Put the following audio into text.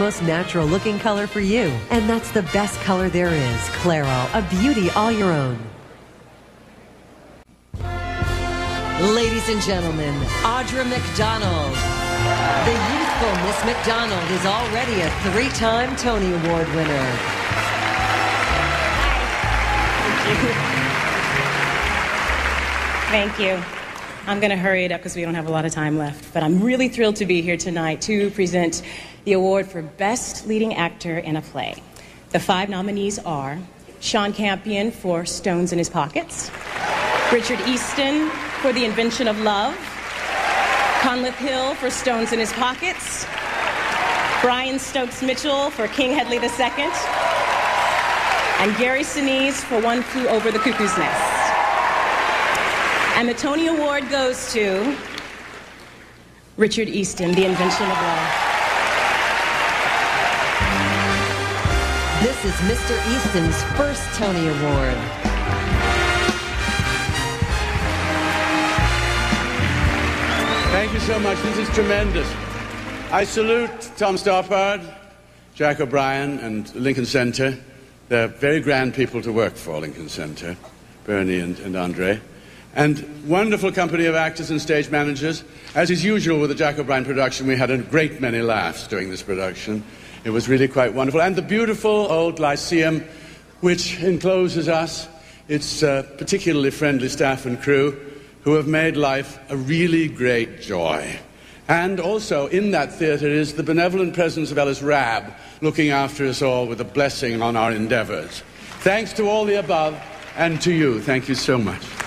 most natural looking color for you. And that's the best color there is. Clairol, a beauty all your own. Ladies and gentlemen, Audra McDonald. The youthful Miss McDonald is already a three-time Tony Award winner. Thank you. I'm going to hurry it up because we don't have a lot of time left. But I'm really thrilled to be here tonight to present the award for Best Leading Actor in a Play. The five nominees are Sean Campion for Stones in His Pockets, Richard Easton for The Invention of Love, Conleth Hill for Stones in His Pockets, Brian Stokes Mitchell for King Hedley II, and Gary Sinise for One Flew Over the Cuckoo's Nest. And the Tony Award goes to Richard Easton, The Invention of Love. This is Mr. Easton's first Tony Award. Thank you so much. This is tremendous. I salute Tom Stoppard, Jack O'Brien, and Lincoln Center. They're very grand people to work for, Lincoln Center, Bernie and, and Andre. And wonderful company of actors and stage managers. As is usual with the Jack O'Brien production, we had a great many laughs during this production. It was really quite wonderful. And the beautiful old Lyceum, which encloses us, its uh, particularly friendly staff and crew, who have made life a really great joy. And also in that theatre is the benevolent presence of Ellis Rabb, looking after us all with a blessing on our endeavours. Thanks to all the above, and to you, thank you so much.